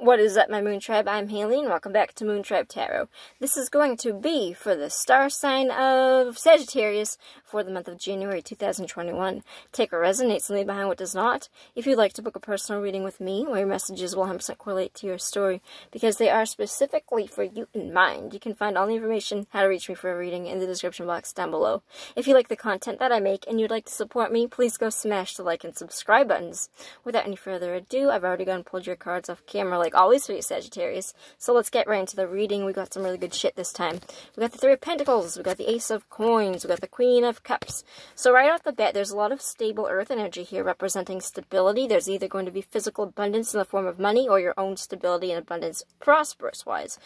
What is up, my Moon Tribe? I'm Haley, and welcome back to Moon Tribe Tarot. This is going to be for the star sign of Sagittarius for the month of January 2021. Take what resonates and leave behind what does not. If you'd like to book a personal reading with me, where your messages will 100% correlate to your story, because they are specifically for you in mind, you can find all the information, how to reach me for a reading, in the description box down below. If you like the content that I make and you'd like to support me, please go smash the like and subscribe buttons. Without any further ado, I've already gone and pulled your cards off camera always for you Sagittarius. So let's get right into the reading. We got some really good shit this time. We got the Three of Pentacles, we got the Ace of Coins, we got the Queen of Cups. So right off the bat, there's a lot of stable earth energy here representing stability. There's either going to be physical abundance in the form of money or your own stability and abundance prosperous-wise.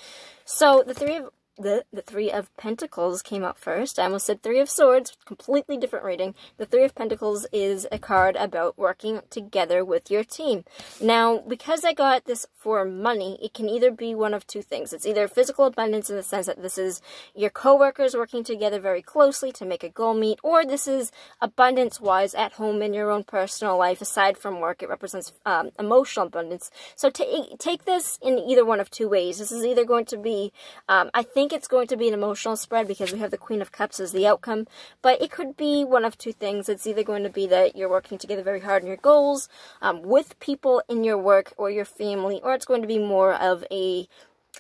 So the Three of the, the Three of Pentacles came out first. I almost said Three of Swords, completely different reading. The Three of Pentacles is a card about working together with your team. Now, because I got this for money, it can either be one of two things. It's either physical abundance in the sense that this is your coworkers working together very closely to make a goal meet, or this is abundance-wise at home in your own personal life, aside from work. It represents um, emotional abundance. So take, take this in either one of two ways. This is either going to be, um, I think, think it's going to be an emotional spread because we have the Queen of Cups as the outcome, but it could be one of two things. It's either going to be that you're working together very hard on your goals um, with people in your work or your family, or it's going to be more of a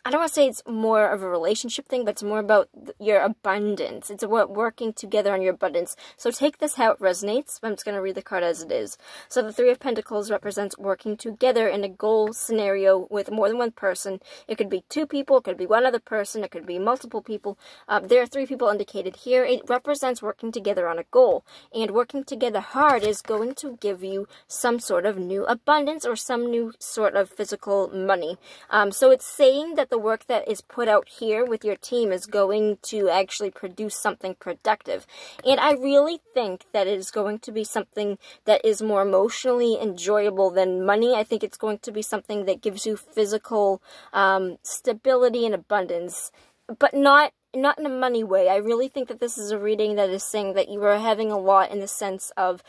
I don't want to say it's more of a relationship thing, but it's more about your abundance. It's about working together on your abundance. So take this how it resonates. I'm just going to read the card as it is. So the Three of Pentacles represents working together in a goal scenario with more than one person. It could be two people, it could be one other person, it could be multiple people. Uh, there are three people indicated here. It represents working together on a goal. And working together hard is going to give you some sort of new abundance or some new sort of physical money. Um, so it's saying that the work that is put out here with your team is going to actually produce something productive. And I really think that it is going to be something that is more emotionally enjoyable than money. I think it's going to be something that gives you physical um, stability and abundance, but not not in a money way. I really think that this is a reading that is saying that you are having a lot in the sense of,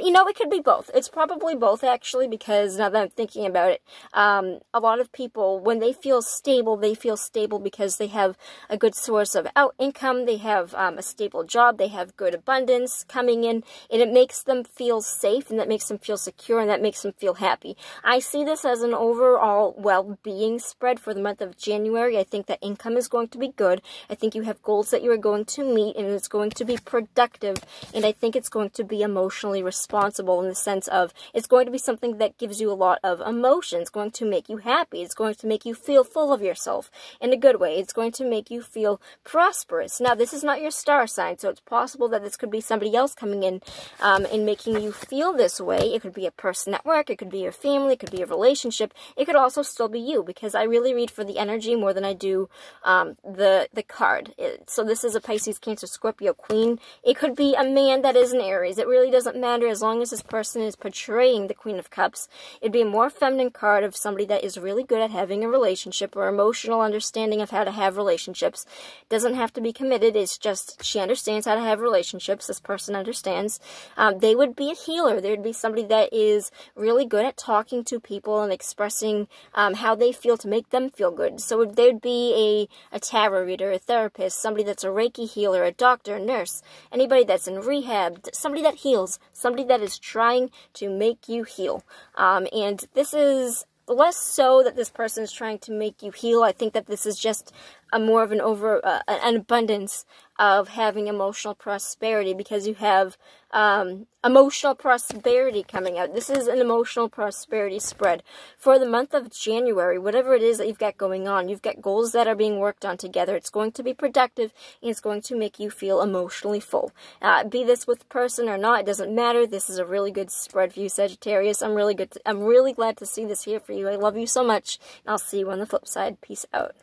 you know, it could be both. It's probably both actually because now that I'm thinking about it, um, a lot of people when they feel stable, they feel stable because they have a good source of out income, they have um, a stable job, they have good abundance coming in, and it makes them feel safe and that makes them feel secure and that makes them feel happy. I see this as an overall well-being spread for the month of January. I think that income is going to be good. I think you have goals that you are going to meet and it's going to be productive and I think it's going to be emotionally responsible in the sense of it's going to be something that gives you a lot of emotion. It's going to make you happy. It's going to make you feel full of yourself in a good way. It's going to make you feel prosperous. Now, this is not your star sign, so it's possible that this could be somebody else coming in um, and making you feel this way. It could be a person at work. It could be your family. It could be a relationship. It could also still be you because I really read for the energy more than I do um, the, the card card. It, so this is a Pisces, Cancer, Scorpio Queen. It could be a man that is an Aries. It really doesn't matter as long as this person is portraying the Queen of Cups. It'd be a more feminine card of somebody that is really good at having a relationship or emotional understanding of how to have relationships. Doesn't have to be committed. It's just she understands how to have relationships. This person understands. Um, they would be a healer. There'd be somebody that is really good at talking to people and expressing um, how they feel to make them feel good. So there'd be a, a tarot reader, a therapist, therapist, somebody that's a Reiki healer, a doctor, a nurse, anybody that's in rehab, somebody that heals, somebody that is trying to make you heal. Um, and this is less so that this person is trying to make you heal. I think that this is just a more of an over uh, an abundance of having emotional prosperity because you have um, emotional prosperity coming out. This is an emotional prosperity spread for the month of January. Whatever it is that you've got going on, you've got goals that are being worked on together. It's going to be productive and it's going to make you feel emotionally full. Uh, be this with person or not, it doesn't matter. This is a really good spread for you, Sagittarius. I'm really good. To, I'm really glad to see this here for you. I love you so much, and I'll see you on the flip side. Peace out.